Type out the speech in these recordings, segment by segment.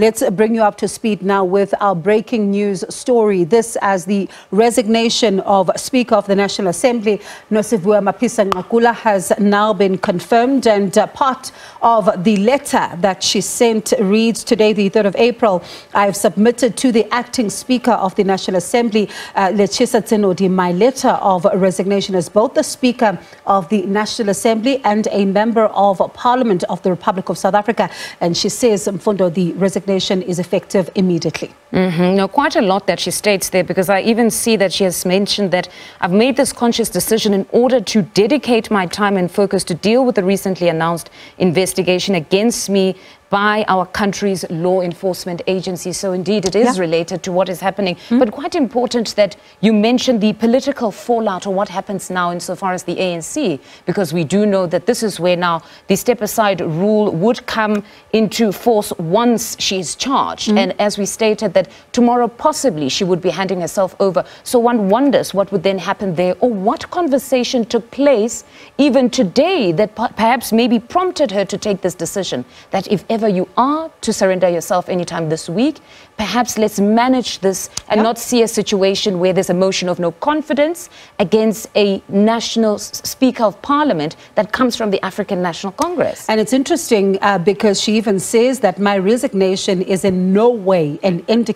Let's bring you up to speed now with our breaking news story. This as the resignation of Speaker of the National Assembly, Nosiviwe Mapisa Nqakula, has now been confirmed. And uh, part of the letter that she sent reads today, the 3rd of April, I have submitted to the acting Speaker of the National Assembly, uh, Lechesa Tsenoli, my letter of resignation as both the Speaker of the National Assembly and a Member of Parliament of the Republic of South Africa. And she says, Mfundo, the resignation is effective immediately. Mm-hmm. No, quite a lot that she states there because I even see that she has mentioned that I've made this conscious decision in order to dedicate my time and focus to deal with the recently announced investigation against me by our country's law enforcement agencies. So indeed, it is yeah. related to what is happening. Mm. But quite important that you mentioned the political fallout or what happens now insofar as the ANC, because we do know that this is where now the step aside rule would come into force once she is charged. Mm. And as we stated that tomorrow possibly she would be handing herself over. So one wonders what would then happen there or what conversation took place even today that perhaps maybe prompted her to take this decision that if ever you are to surrender yourself anytime this week. Perhaps let's manage this and yep. not see a situation where there's a motion of no confidence against a national speaker of parliament that comes from the African National Congress. And it's interesting uh, because she even says that my resignation is in no way an indication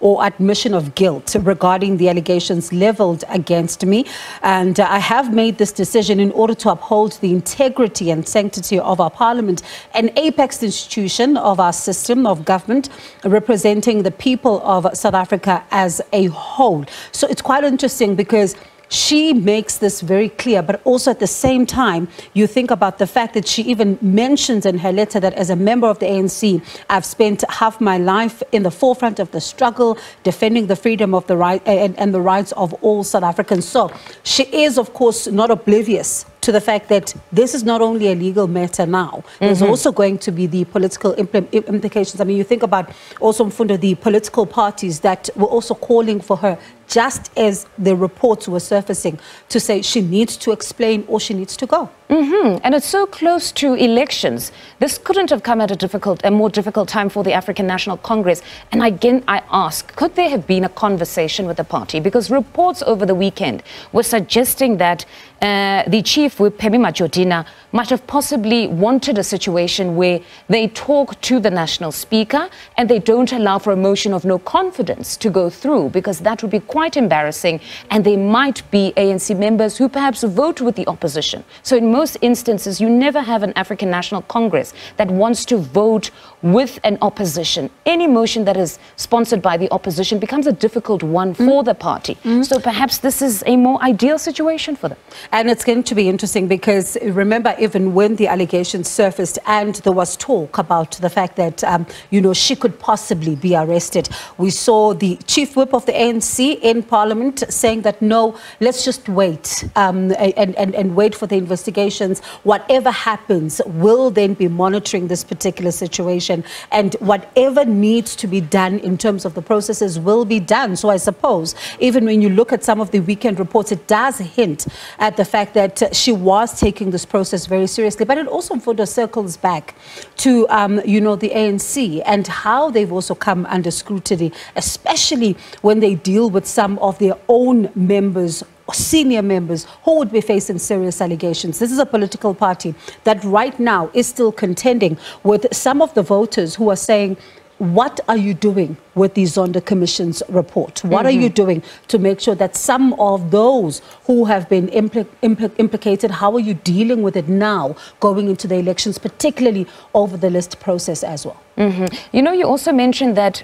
or admission of guilt regarding the allegations leveled against me. And uh, I have made this decision in order to uphold the integrity and sanctity of our parliament, an apex institution of our system of government representing the people of South Africa as a whole. So it's quite interesting because she makes this very clear, but also at the same time, you think about the fact that she even mentions in her letter that as a member of the ANC, I've spent half my life in the forefront of the struggle, defending the freedom of the right and, and the rights of all South Africans. So she is, of course, not oblivious to the fact that this is not only a legal matter now, mm -hmm. there's also going to be the political impl implications. I mean, you think about also, Mfundo, the political parties that were also calling for her just as the reports were surfacing to say she needs to explain or she needs to go. Mm -hmm. And it's so close to elections. This couldn't have come at a difficult, a more difficult time for the African National Congress. And again, I ask, could there have been a conversation with the party? Because reports over the weekend were suggesting that uh, the chief whip, Pemmy Majodina, might have possibly wanted a situation where they talk to the national speaker and they don't allow for a motion of no confidence to go through because that would be quite embarrassing and they might be ANC members who perhaps vote with the opposition. So in most instances, you never have an African National Congress that wants to vote with an opposition. Any motion that is sponsored by the opposition becomes a difficult one for mm. the party. Mm. So perhaps this is a more ideal situation for them. And it's going to be interesting because remember, even when the allegations surfaced and there was talk about the fact that, um, you know, she could possibly be arrested, we saw the chief whip of the ANC in parliament saying that no, let's just wait um, and, and, and wait for the investigations. Whatever happens, we'll then be monitoring this particular situation and whatever needs to be done in terms of the processes will be done. So I suppose even when you look at some of the weekend reports, it does hint at the fact that she was taking this process very seriously. But it also further circles back to, um, you know, the ANC and how they've also come under scrutiny, especially when they deal with some of their own members senior members who would be facing serious allegations. This is a political party that right now is still contending with some of the voters who are saying, what are you doing with the Zondo Commission's report? What mm -hmm. are you mm-hmm. doing to make sure that some of those who have been impl impl implicated, how are you dealing with it now going into the elections, particularly over the list process as well? Mm -hmm. You know, you also mentioned that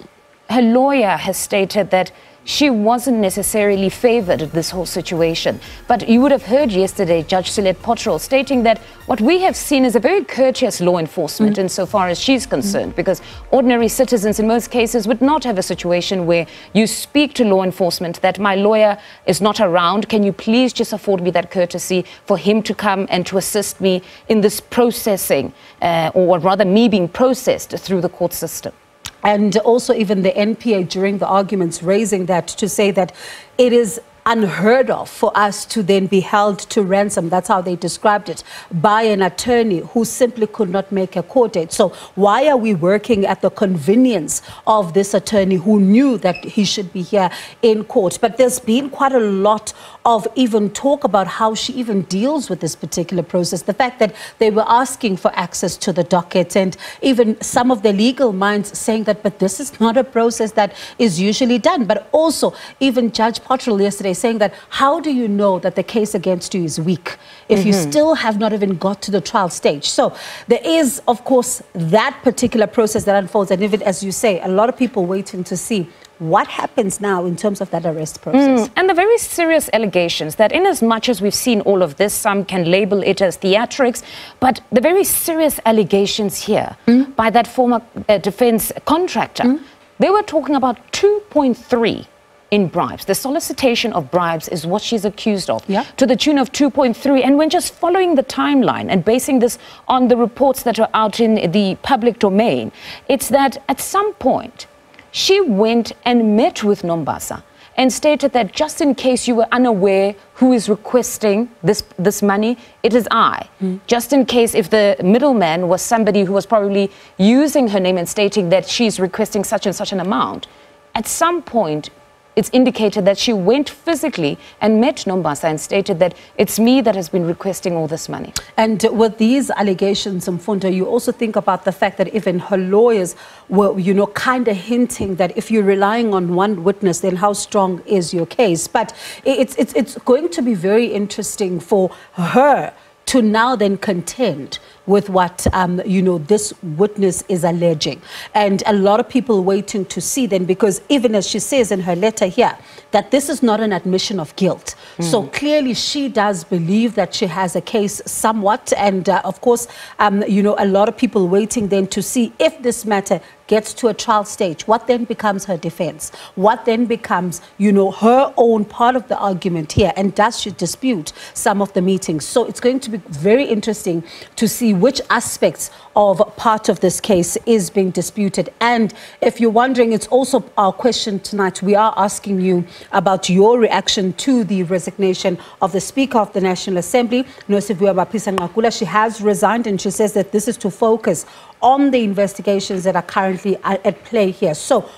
her lawyer has stated that she wasn't necessarily favored at this whole situation. But you would have heard yesterday Judge Sulet Potterill stating that what we have seen is a very courteous law enforcement mm. insofar as she's concerned, mm. because ordinary citizens in most cases would not have a situation where you speak to law enforcement that my lawyer is not around. Can you please just afford me that courtesy for him to come and to assist me in this processing, uh, or rather me being processed through the court system? And also even the NPA during the arguments raising that to say that it is unheard of for us to then be held to ransom. That's how they described it by an attorney who simply could not make a court date. So why are we working at the convenience of this attorney who knew that he should be here in court? But there's been quite a lot of even talk about how she even deals with this particular process. The fact that they were asking for access to the docket and even some of the legal minds saying that, but this is not a process that is usually done. But also even Judge Potterill yesterday saying that how do you know that the case against you is weak if mm -hmm. you mm-hmm. still have not even got to the trial stage? So there is, of course, that particular process that unfolds. And even as you say, a lot of people waiting to see what happens now in terms of that arrest process? Mm, and the very serious allegations that, in as much as we've seen all of this, some can label it as theatrics, but the very serious allegations here mm. by that former uh, defense contractor, mm. they were talking about 2.3 in bribes. The solicitation of bribes is what she's accused of, yeah. to the tune of 2.3. And when just following the timeline and basing this on the reports that are out in the public domain, it's that at some point she went and met with Nombasa and stated that just in case you were unaware who is requesting this, this money, it is I. Mm. Just in case if the middleman was somebody who was probably using her name and stating that she's requesting such and such an amount, at some point it's indicated that she went physically and met Nombasa and stated that it's me that has been requesting all this money. And with these allegations, Mfundo, you also think about the fact that even her lawyers were, you know, kind of hinting that if you're relying on one witness, then how strong is your case? But it's, it's, it's going to be very interesting for her to now then contend with what, um, you know, this witness is alleging. And a lot of people waiting to see then, because even as she says in her letter here, that this is not an admission of guilt. Mm. So clearly she does believe that she has a case somewhat. And uh, of course, um, you know, a lot of people waiting then to see if this matter gets to a trial stage, what then becomes her defense? What then becomes, you know, her own part of the argument here? And does she dispute some of the meetings? So it's going to be very interesting to see which aspects of part of this case is being disputed. And if you're wondering, it's also our question tonight. We are asking you about your reaction to the resignation of the Speaker of the National Assembly, Nosiviwe Mapisa She has resigned and she says that this is to focus on the investigations that are currently at play here. So,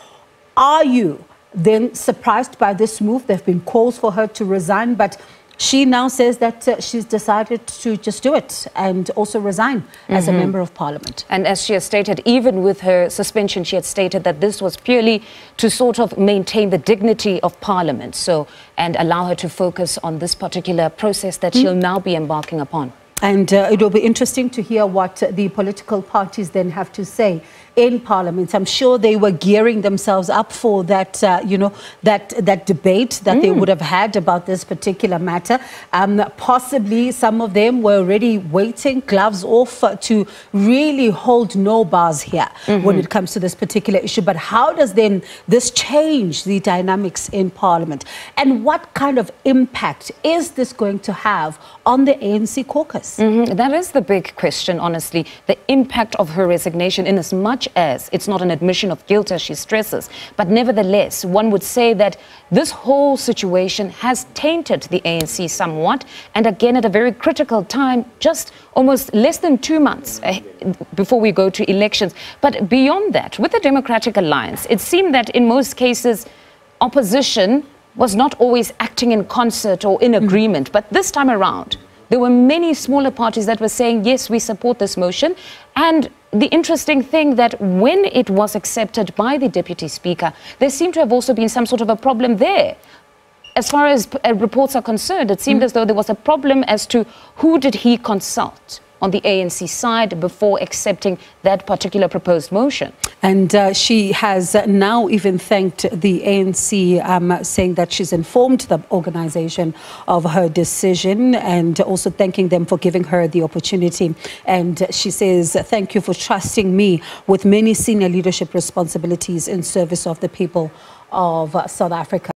are you then surprised by this move? There have been calls for her to resign, but she now says that uh, she's decided to just do it and also resign mm -hmm. as a mm-hmm. member of parliament. And as she has stated, even with her suspension, she had stated that this was purely to sort of maintain the dignity of parliament, so and allow her to focus on this particular process that mm she'll now be embarking upon. And uh, it will be interesting to hear what the political parties then have to say in Parliament. I'm sure they were gearing themselves up for that, uh, you know, that that debate that mm. they would have had about this particular matter. Um, possibly some of them were already waiting, gloves off, uh, to really hold no bars here mm -hmm. when it comes to this particular issue. But how does then this change the dynamics in Parliament? And what kind of impact is this going to have on the ANC caucus? Mm -hmm. That is the big question, honestly. The impact of her resignation in as much much as it's not an admission of guilt, as she stresses, but nevertheless, one would say that this whole situation has tainted the ANC somewhat, and again at a very critical time, just almost less than two months eh, before we go to elections. But beyond that, with the Democratic Alliance, it seemed that in most cases, opposition was not always acting in concert or in mm. agreement, mm. but this time around, there were many smaller parties that were saying, yes, we support this motion. And the interesting thing that when it was accepted by the Deputy Speaker, there seemed to have also been some sort of a problem there. As far as uh, reports are concerned, it seemed mm. as though there was a problem as to who did he consult on the ANC side before accepting that particular proposed motion. And uh, she has now even thanked the ANC, um, saying that she's informed the organization of her decision and also thanking them for giving her the opportunity. And she says, Thank you for trusting me with many senior leadership responsibilities in service of the people of South Africa.